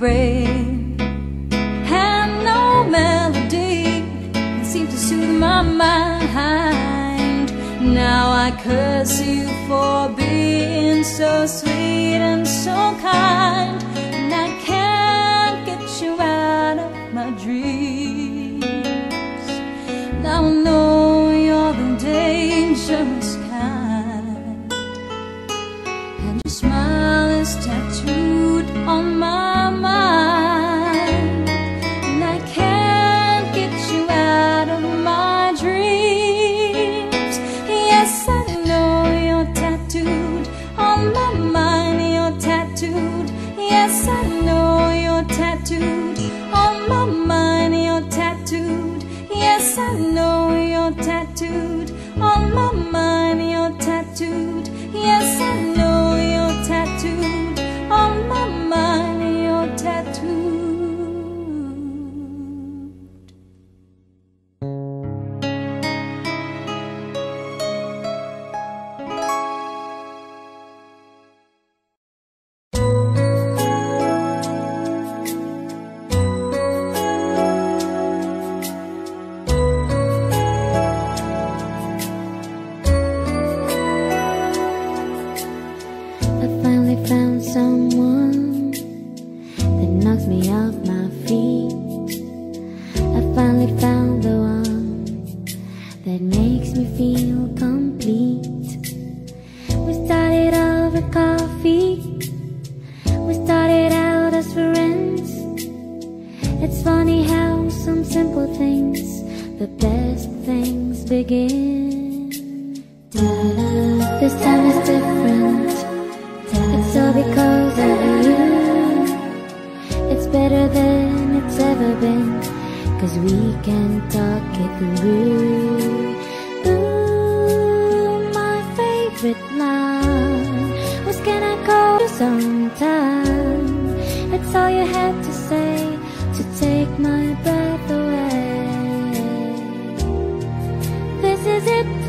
rain Had no melody that seemed to soothe my mind. Now I curse you for being so sweet and so kind. And I can't get you out of my dreams. Now I know you're the danger. to say to take my breath away. This is it.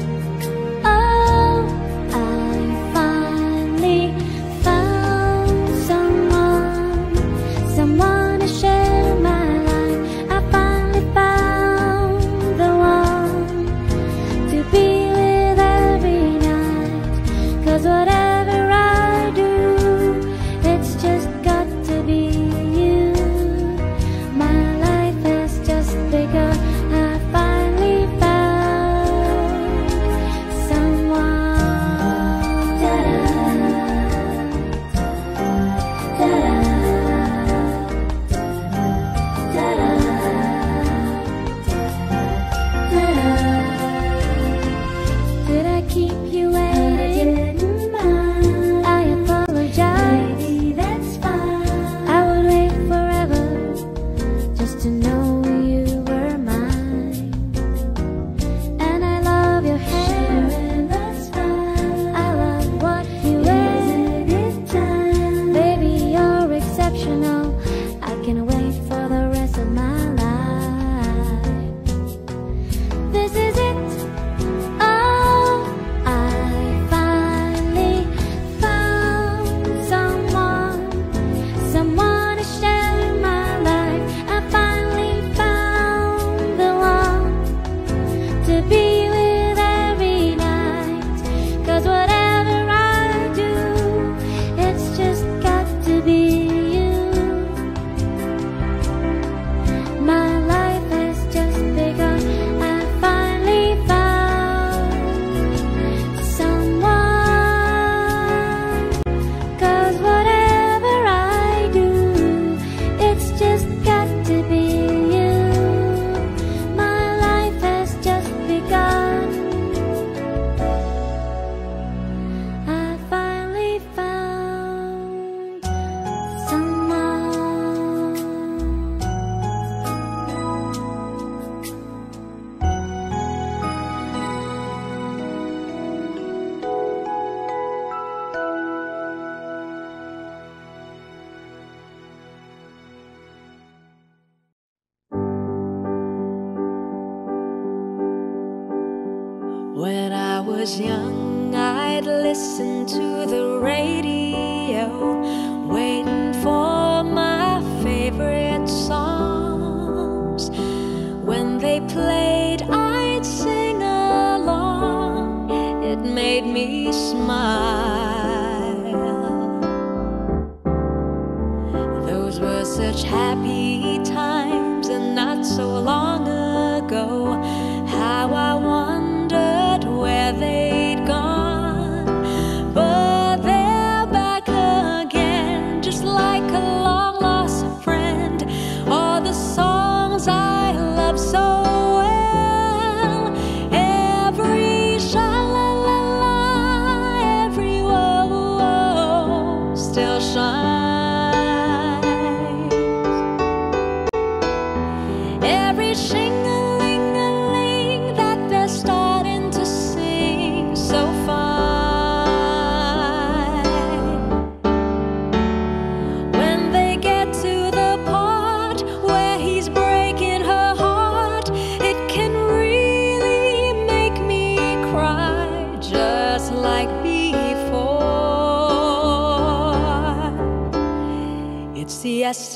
was young, I'd listen to the radio, waiting for my favorite songs. When they played, I'd sing along. It made me smile.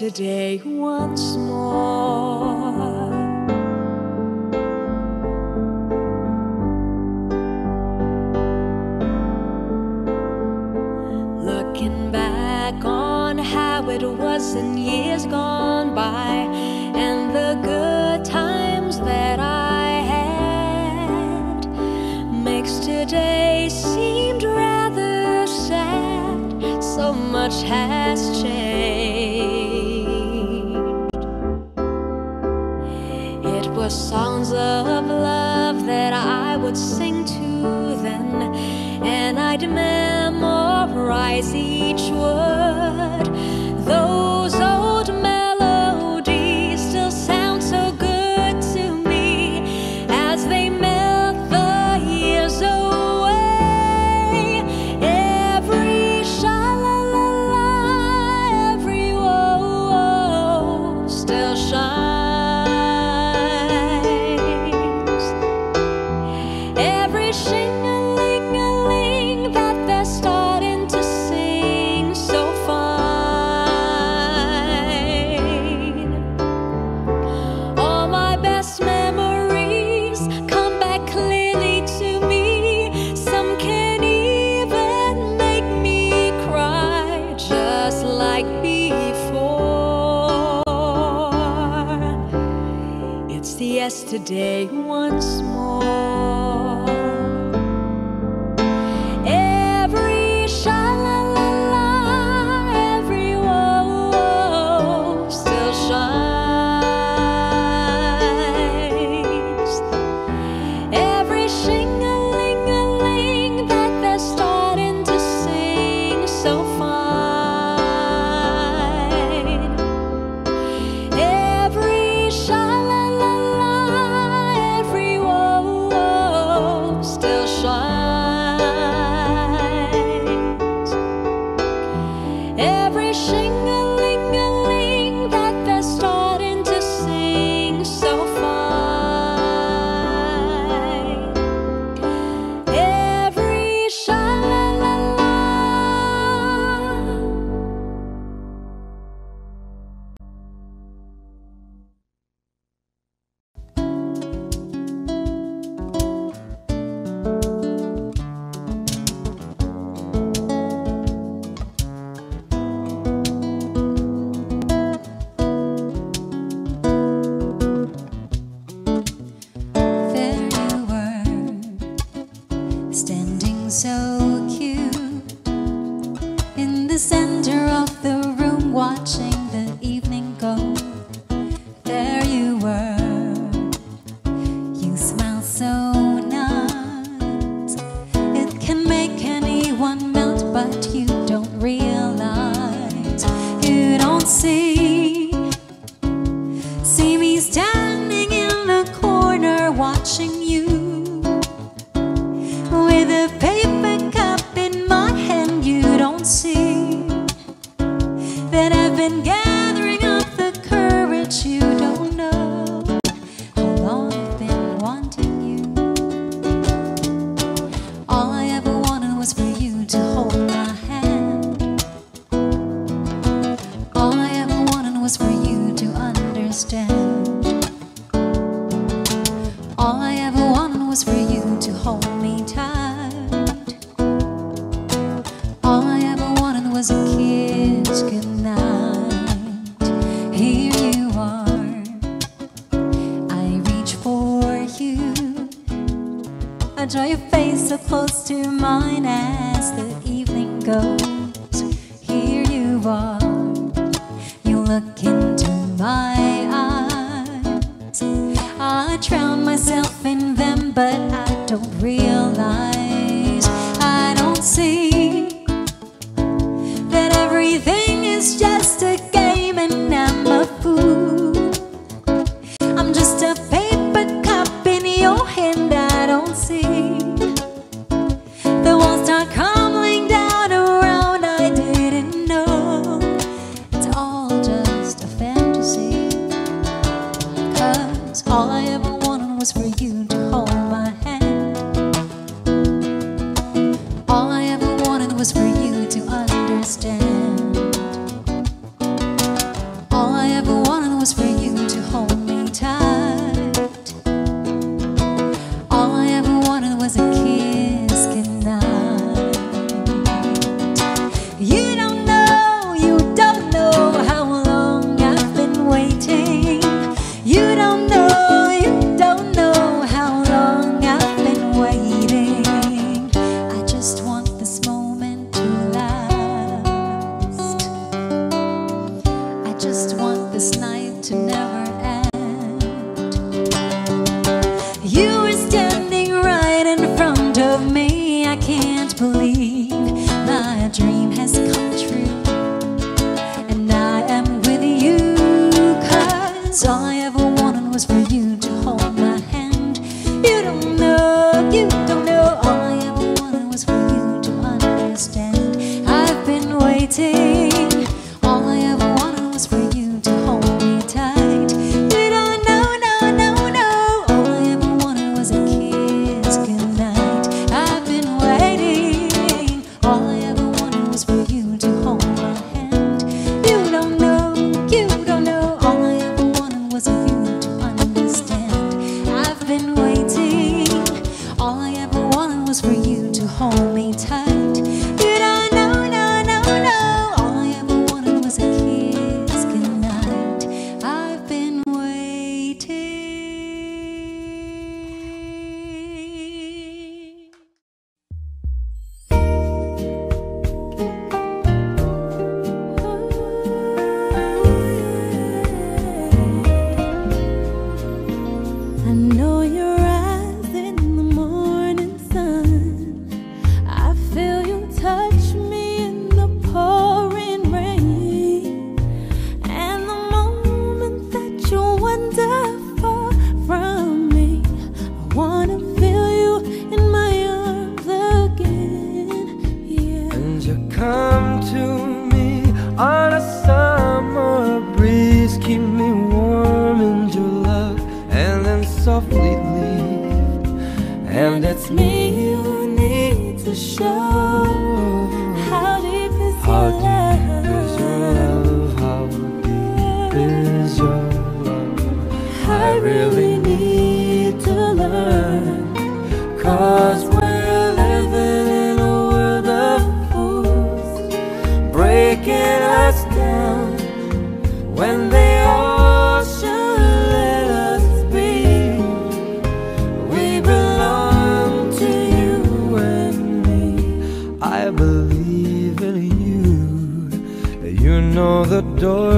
yesterday. see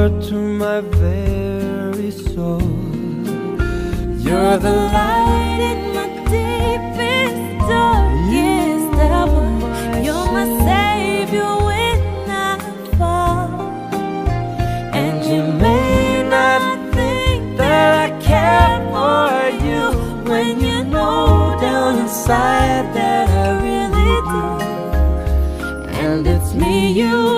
to my very soul. You're the light in my deepest, darkest hour. You're my savior when I fall. And you may not think that I care for you when you know down inside that I really do. And it's me you.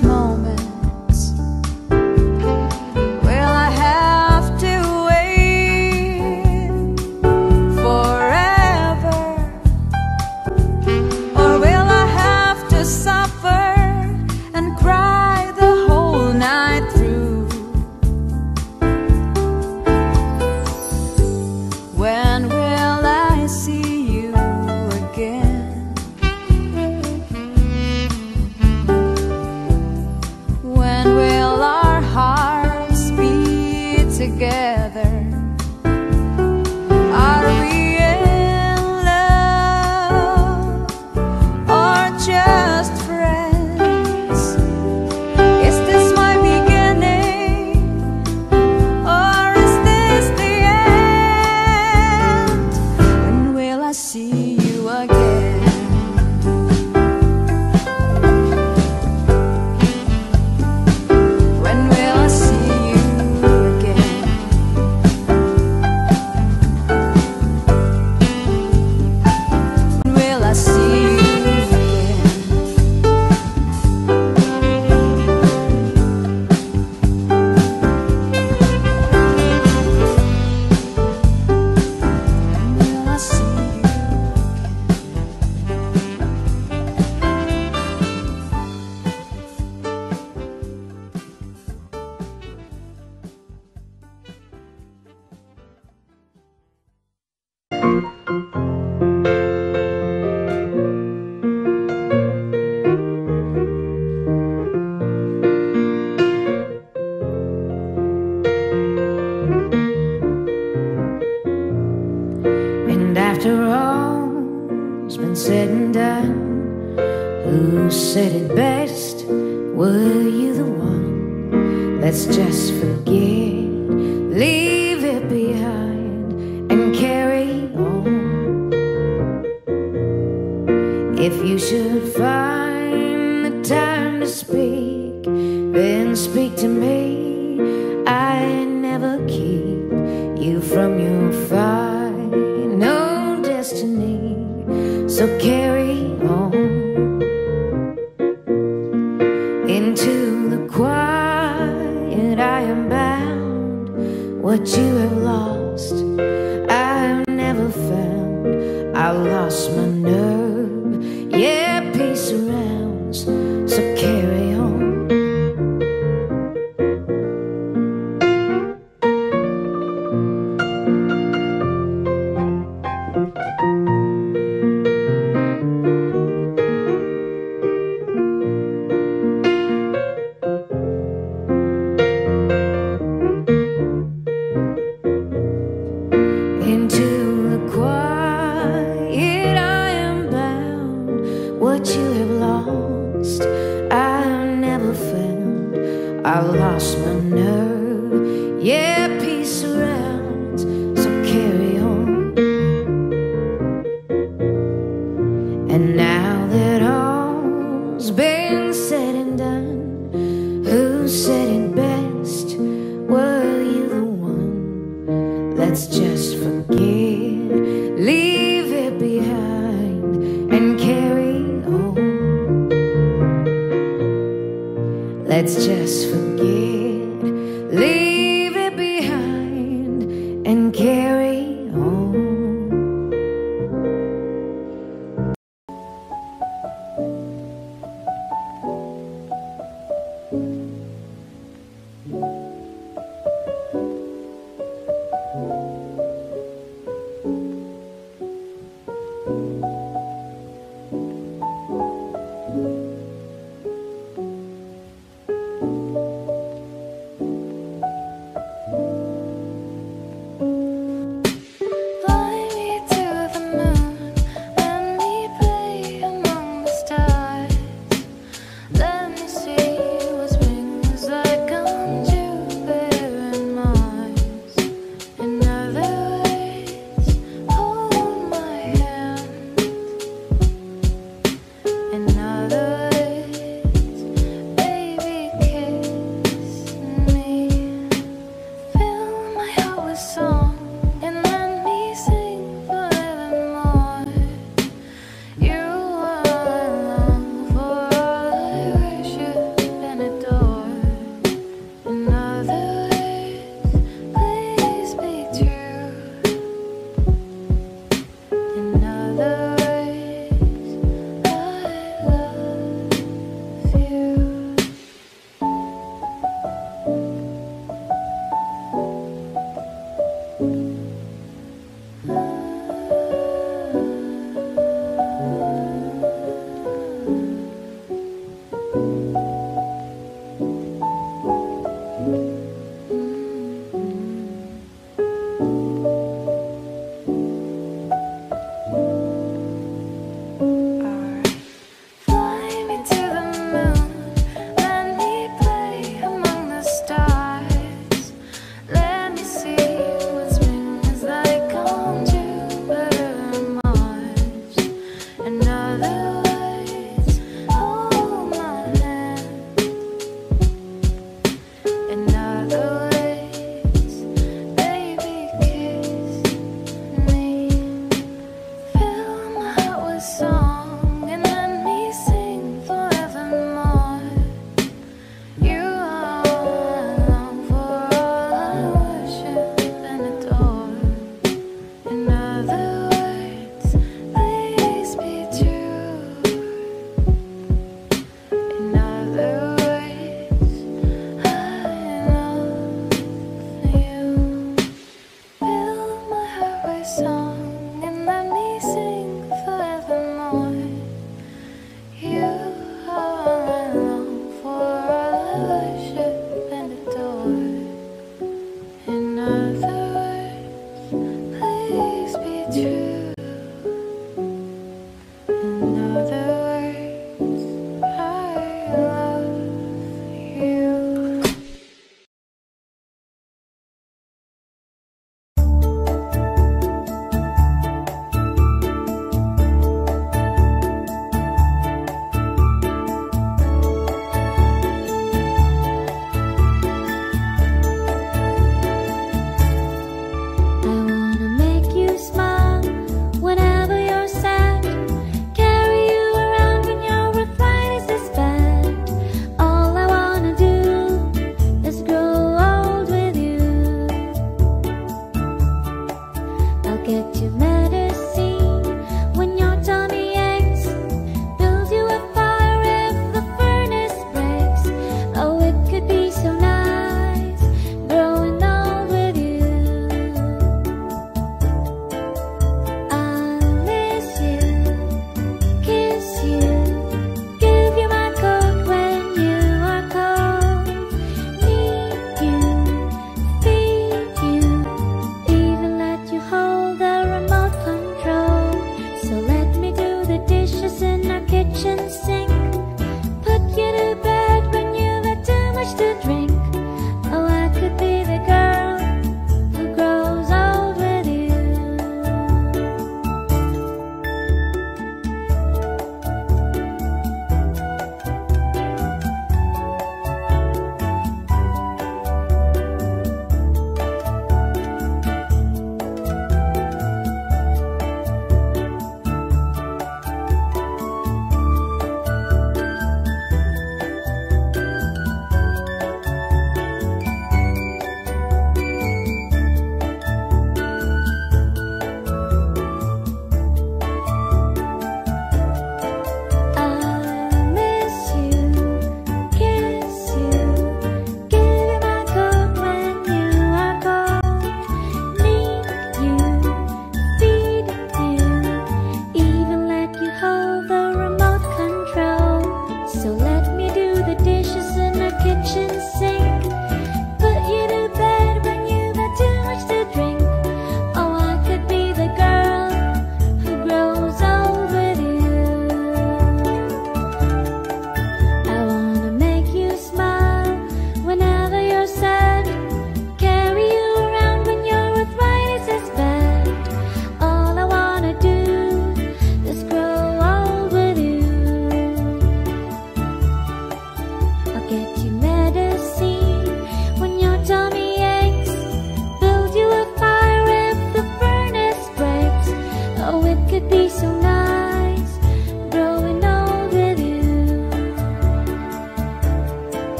Precious So carry on into the quiet. I am bound. What you have lost.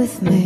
With me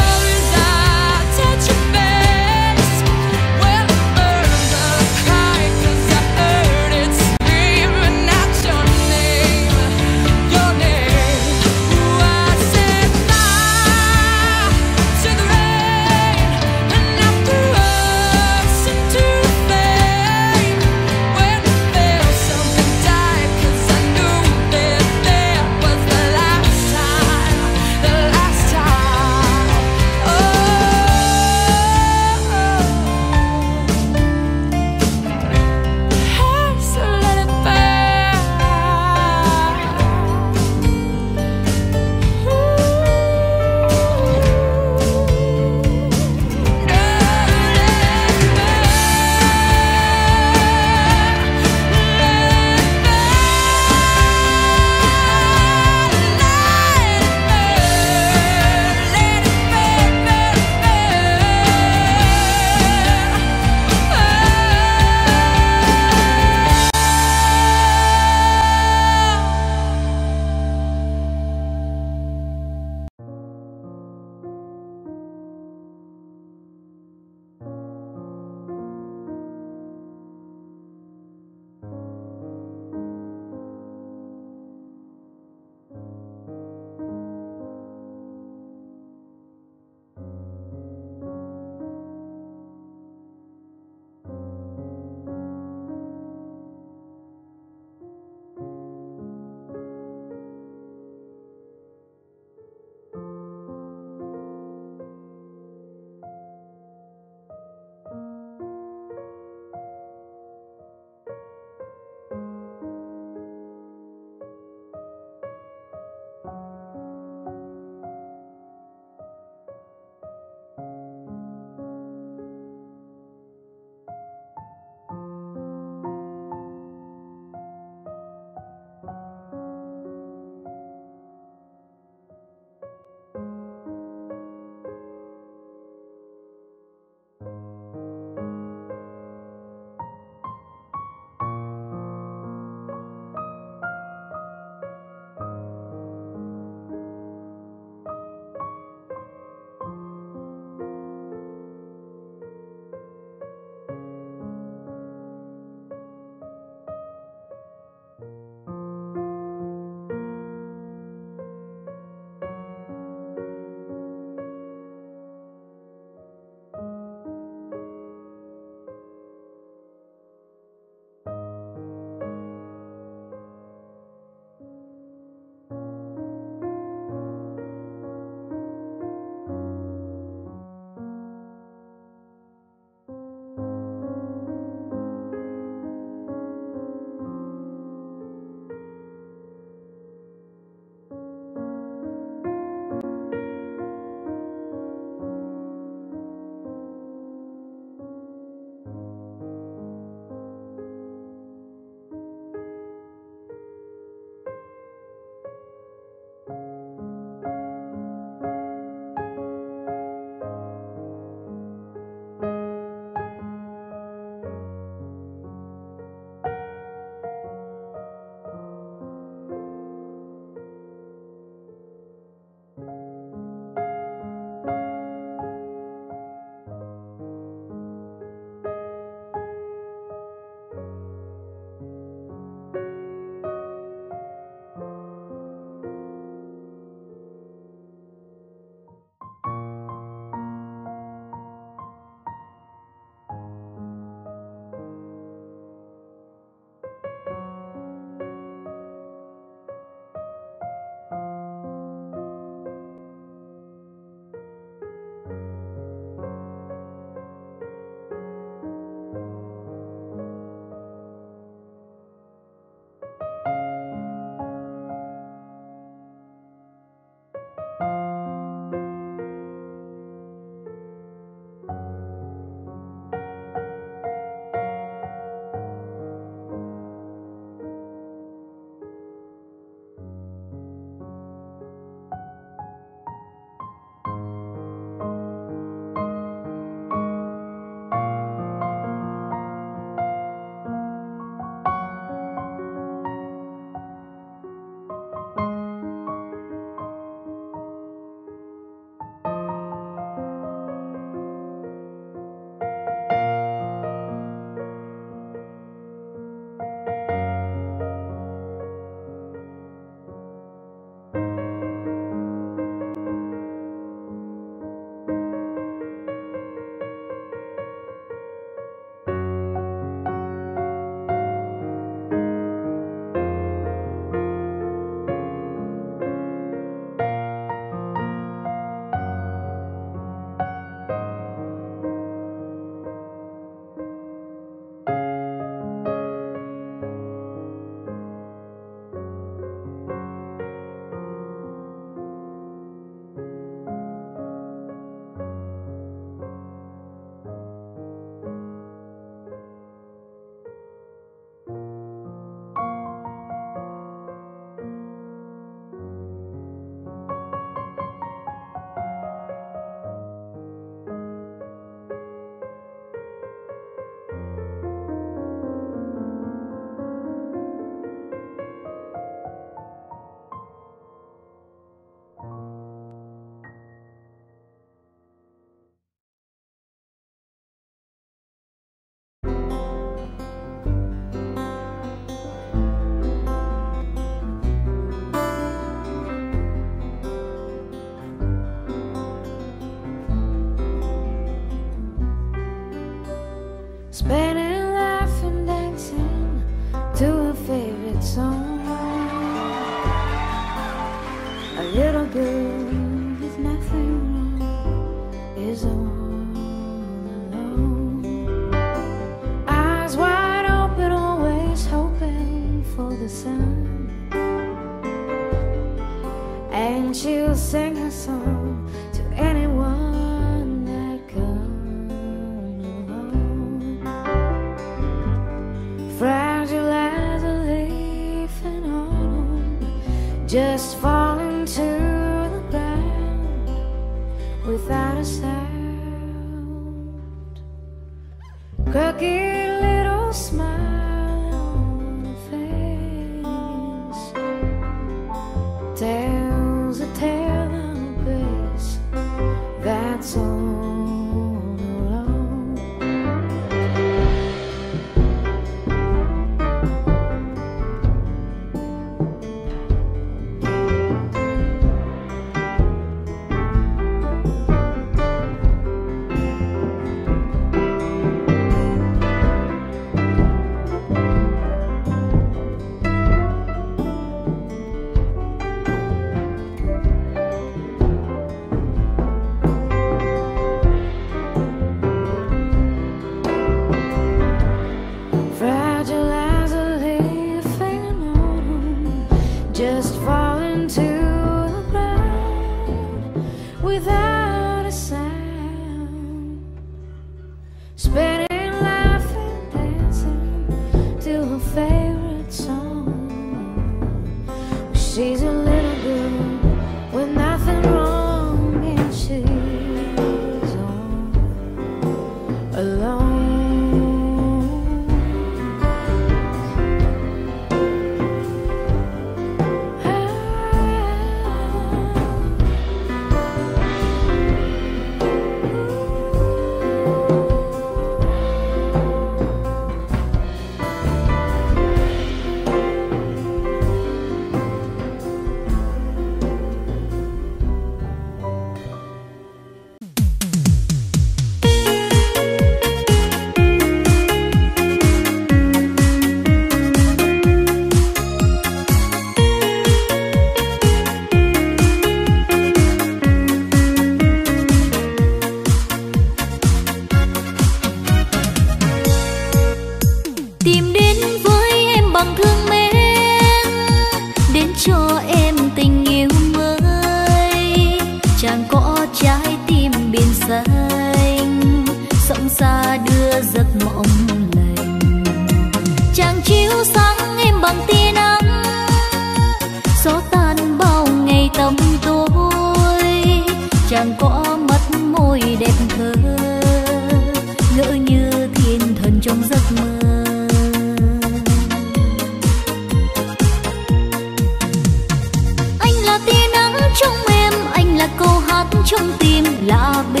trong tim là bên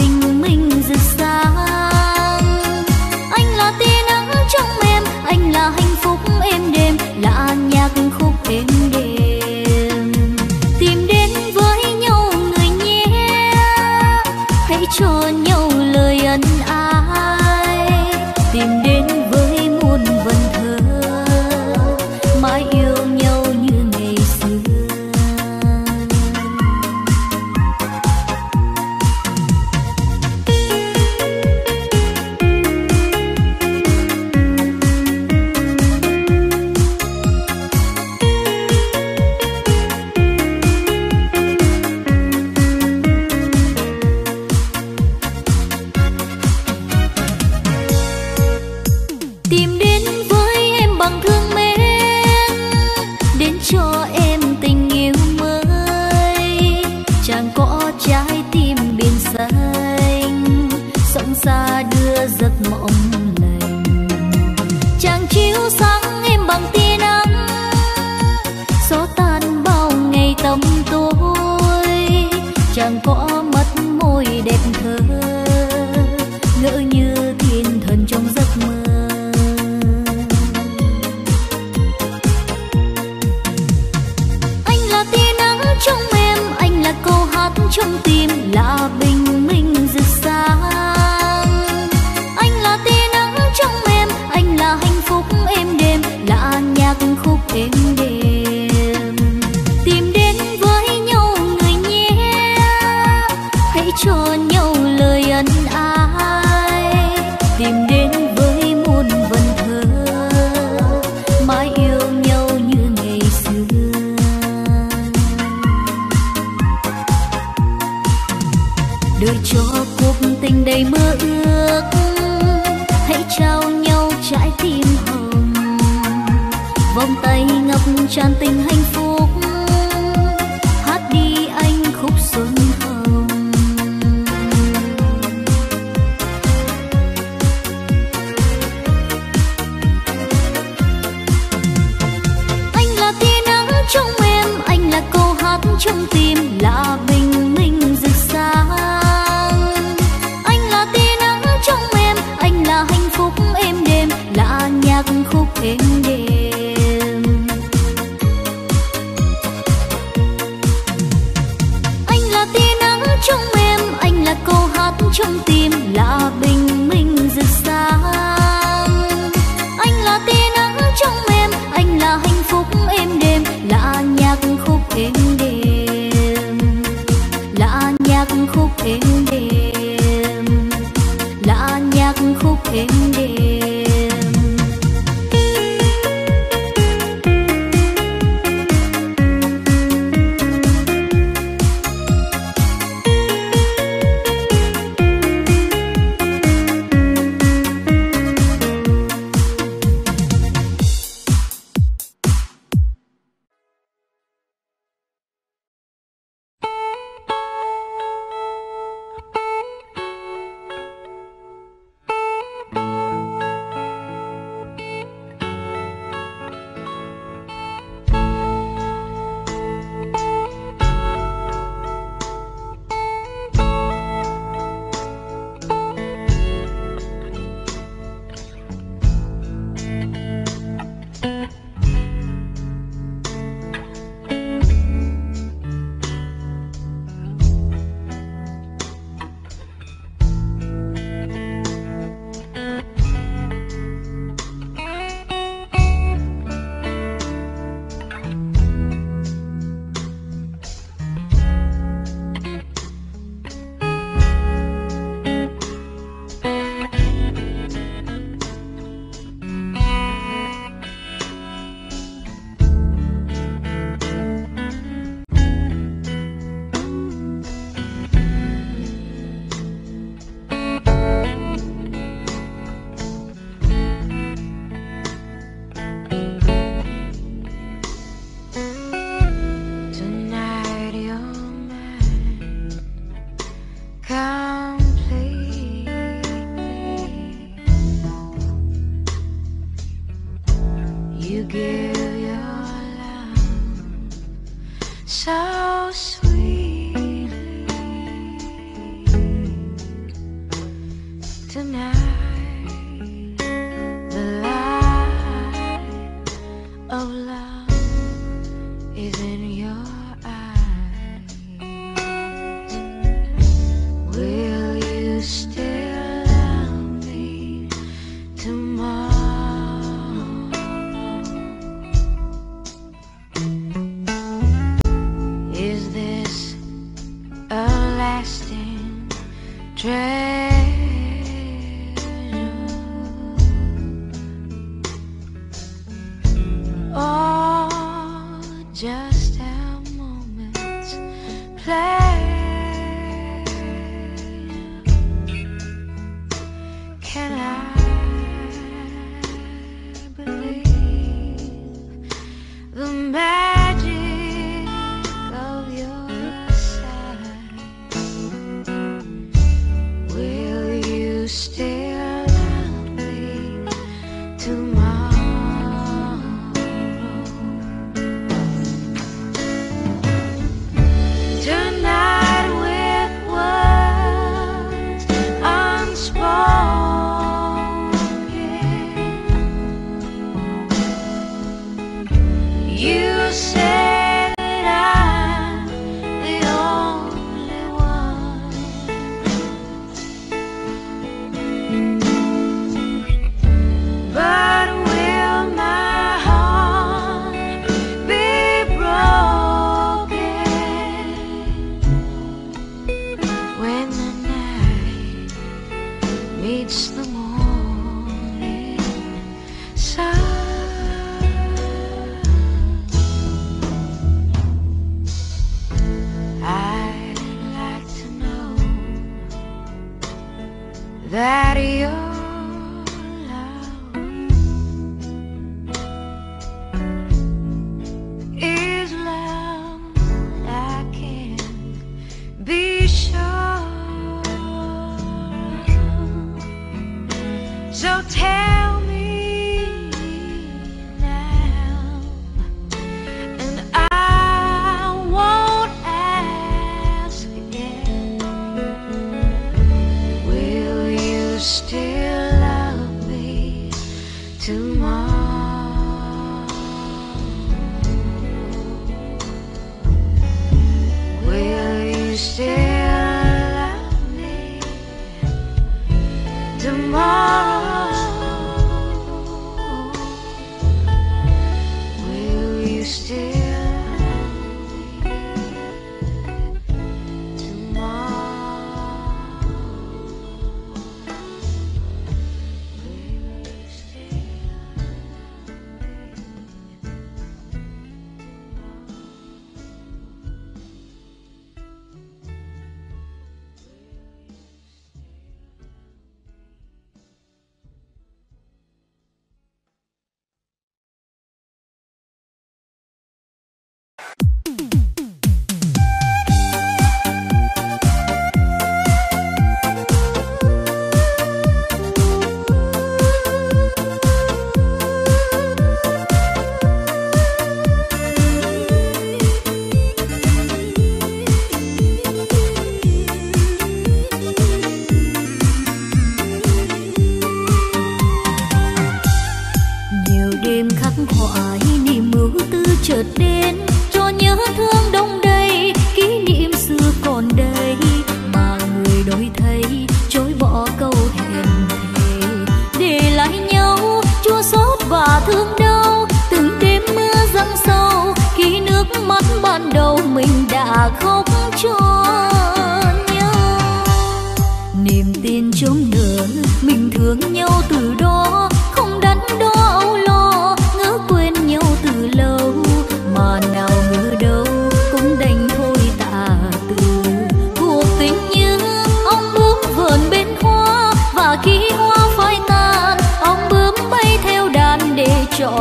trong em anh là câu hát trong tim là bình give your love so sweet.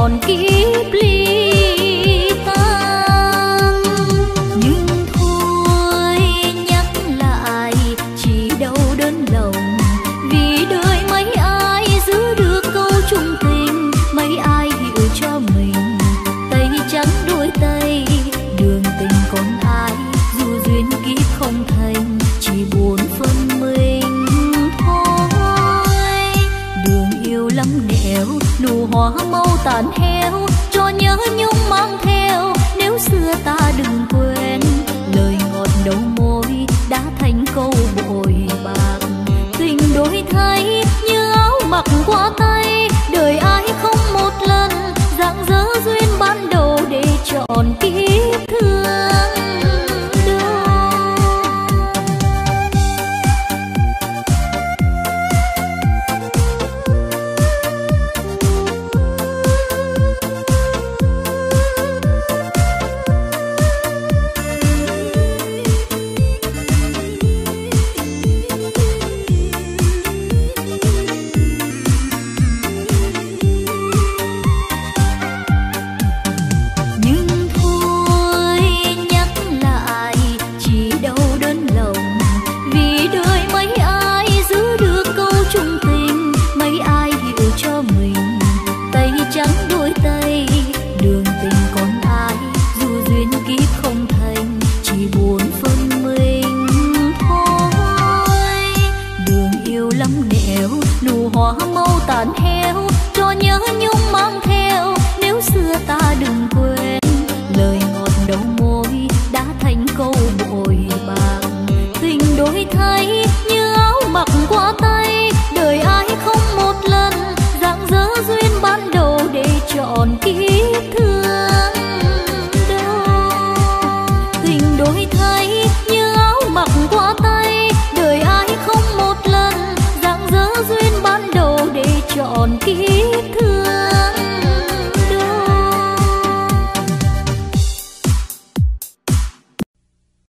Để chọn